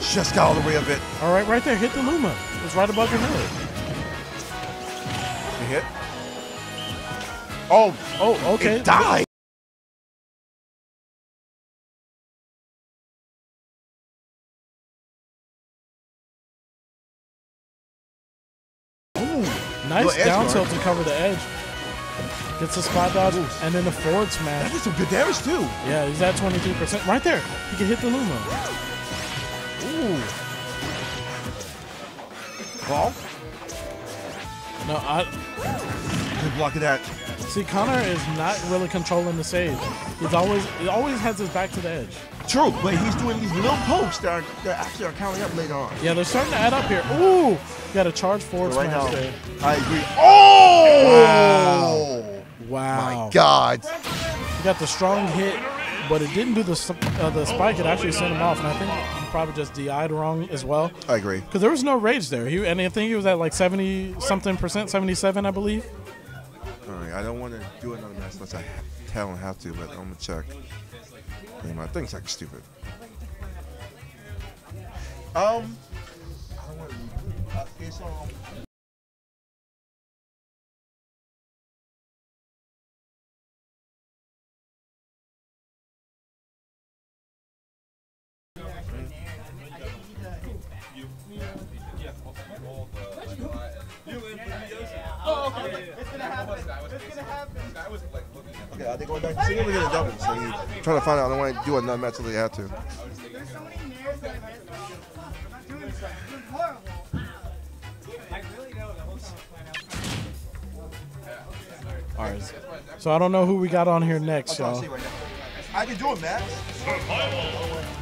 Just got all the way of it. All right, right there. Hit the Luma. It's right above your head. You hit. Oh, Oh, okay. it died. Nice down tilt to cover the edge. Gets the spot dodge and then the forward That smash. did some good damage too. Yeah, he's at 23%. Right there. He can hit the Luma. Ball. No, I Good block of that. see Connor is not really controlling the stage. He's always he always has his back to the edge. True, but he's doing these little pokes that, are, that actually are counting up later on. Yeah, they're starting to add up here. Ooh, got a charge forward right now, there. I agree. Oh! Wow. wow. My God. He got the strong hit, but it didn't do the uh, the spike. It actually sent him off, and I think probably just DI'd wrong as well. I agree. Because there was no rage there. He and I think he was at like seventy something percent, seventy seven, I believe. All right, I don't want to do another match unless I tell him how to, but I'm gonna check. My thing's like stupid. Um. I don't wanna- uh, it's, um, Okay, are they going back to single or get a double? So you trying to find out. I don't want to do another match until they have to. All right. So I don't know who we got on here next, I'll y'all. see right now. I can do it, Max.